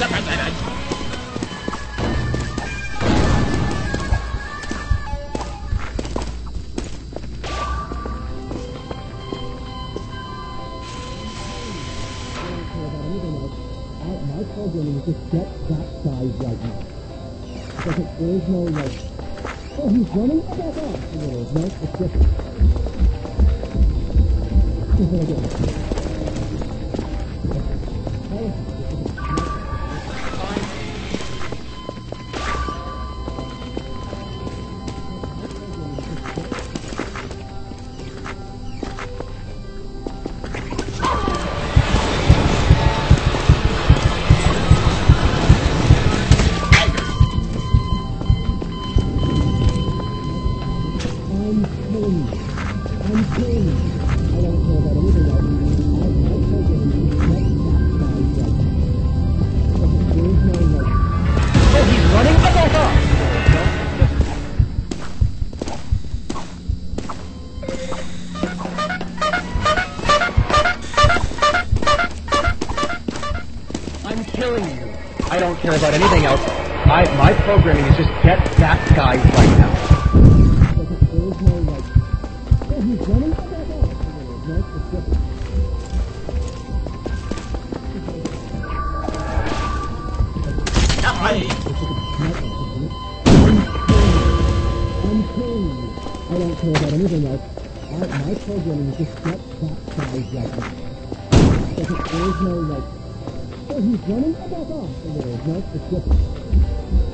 the president! My program is just get that size right now. Because there is no, like, oh, he's running? I'm killing you. I don't care about anything else. I, my programming is just get that guy right now. there is no like, he's running? Back off. There is no, it's different. I'm killing you. I don't care about anything else. I, my programming is just get that size right now. There is no like, he's running? Back off. There is no.